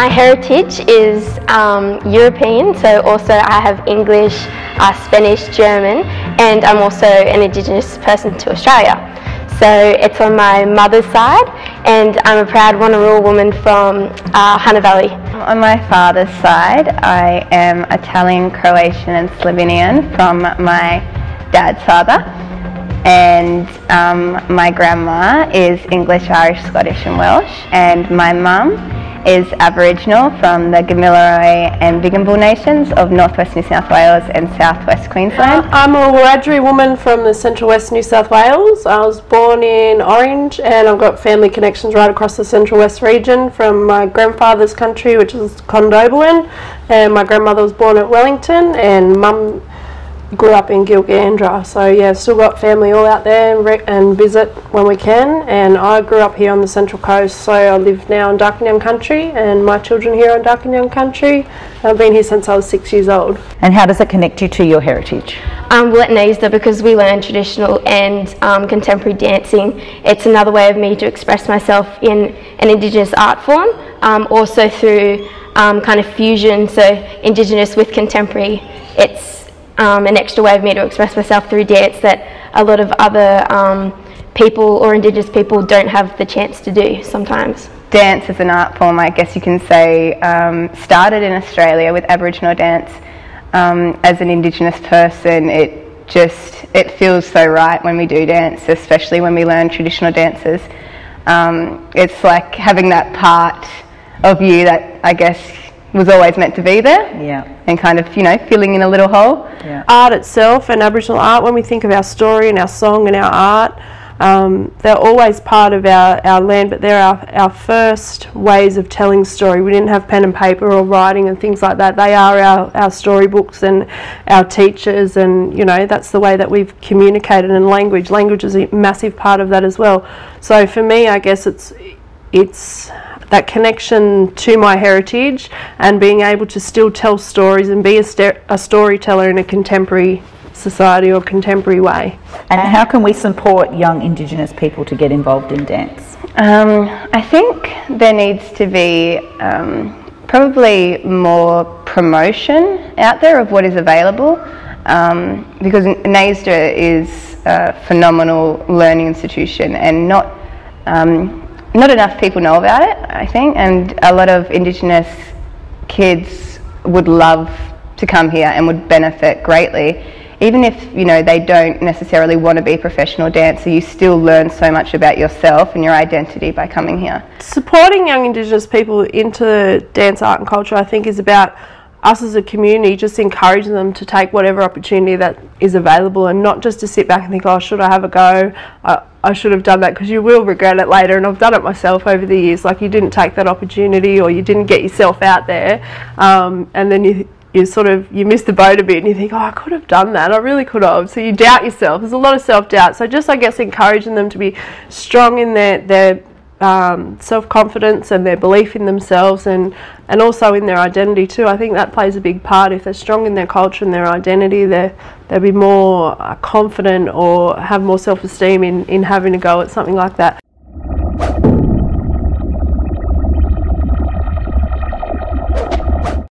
my heritage is um, European, so also I have English, uh, Spanish, German, and I'm also an Indigenous person to Australia. So it's on my mother's side, and I'm a proud Wonnarua woman from uh, Hunter Valley. On my father's side, I am Italian, Croatian, and Slovenian from my dad's father and um, my grandma is English, Irish, Scottish and Welsh and my mum is Aboriginal from the Gamilaroi and Bigambul nations of northwest New South Wales and southwest Queensland. Uh, I'm a Wiradjuri woman from the central west New South Wales. I was born in Orange and I've got family connections right across the central west region from my grandfather's country which is Condobolin and my grandmother was born at Wellington and mum grew up in Gilgandra, so yeah, still got family all out there and, re- and, visit when we can. And I grew up here on the Central Coast, so I live now in Darkinjung country, and my children here on Darkinjung country. I've been here since I was six years old. And how does it connect you to your heritage? Um, well, at NAISDA, because we learn traditional and um, contemporary dancing, it's another way of me to express myself in an Indigenous art form, um, also through um, kind of fusion, so Indigenous with contemporary. It's um, an extra way of me to express myself through dance that a lot of other um, people or Indigenous people don't have the chance to do sometimes. Dance is an art form, I guess you can say, um, started in Australia with Aboriginal dance. Um, as an Indigenous person, it just it feels so right when we do dance, especially when we learn traditional dances. Um, it's like having that part of you that I guess was always meant to be there. Yeah. And kind of, you know, filling in a little hole. Yeah. Art itself and Aboriginal art, when we think of our story and our song and our art, um, they're always part of our, our land, but they're our, our first ways of telling story. We didn't have pen and paper or writing and things like that. They are our, our storybooks and our teachers, and you know, that's the way that we've communicated in language. Language is a massive part of that as well. So for me, I guess it's it's that connection to my heritage and being able to still tell stories and be a, a storyteller in a contemporary society or contemporary way. And how can we support young Indigenous people to get involved in dance? Um, I think there needs to be um, probably more promotion out there of what is available um, because NAISDA is a phenomenal learning institution and not um, not enough people know about it, I think, and a lot of Indigenous kids would love to come here and would benefit greatly. Even if you know they don't necessarily want to be a professional dancer, you still learn so much about yourself and your identity by coming here. Supporting young Indigenous people into dance, art, and culture, I think, is about us as a community just encouraging them to take whatever opportunity that is available and not just to sit back and think, oh, should I have a go? I, I should have done that because you will regret it later. And I've done it myself over the years. Like you didn't take that opportunity or you didn't get yourself out there. Um, and then you, you sort of, you miss the boat a bit and you think, oh, I could have done that. I really could have. So you doubt yourself. There's a lot of self-doubt. So just, I guess, encouraging them to be strong in their, their um, self confidence and their belief in themselves and, and also in their identity too. I think that plays a big part. If they're strong in their culture and their identity, they they'll be more uh, confident or have more self esteem in, in having a go at something like that.